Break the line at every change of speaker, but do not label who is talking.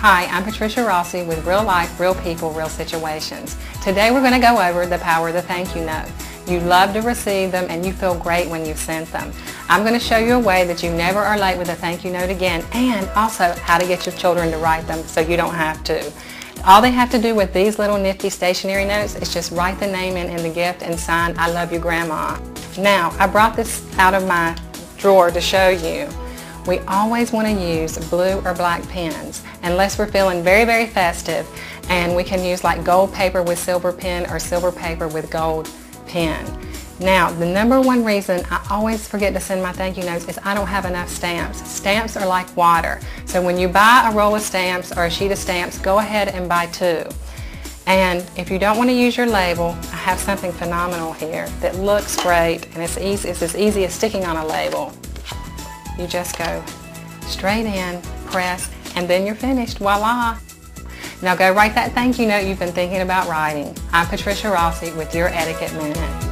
Hi, I'm Patricia Rossi with Real Life, Real People, Real Situations. Today we're going to go over the power of the thank you note. You love to receive them and you feel great when you've sent them. I'm going to show you a way that you never are late with a thank you note again and also how to get your children to write them so you don't have to. All they have to do with these little nifty stationery notes is just write the name in, in the gift and sign, I love you grandma. Now, I brought this out of my drawer to show you. We always want to use blue or black pens unless we're feeling very, very festive and we can use like gold paper with silver pen or silver paper with gold pen. Now, the number one reason I always forget to send my thank you notes is I don't have enough stamps. Stamps are like water. So when you buy a roll of stamps or a sheet of stamps, go ahead and buy two. And if you don't want to use your label, I have something phenomenal here that looks great and it's, easy, it's as easy as sticking on a label. You just go straight in, press, and then you're finished. Voila! Now go write that thank you note you've been thinking about writing. I'm Patricia Rossi with your Etiquette Minute.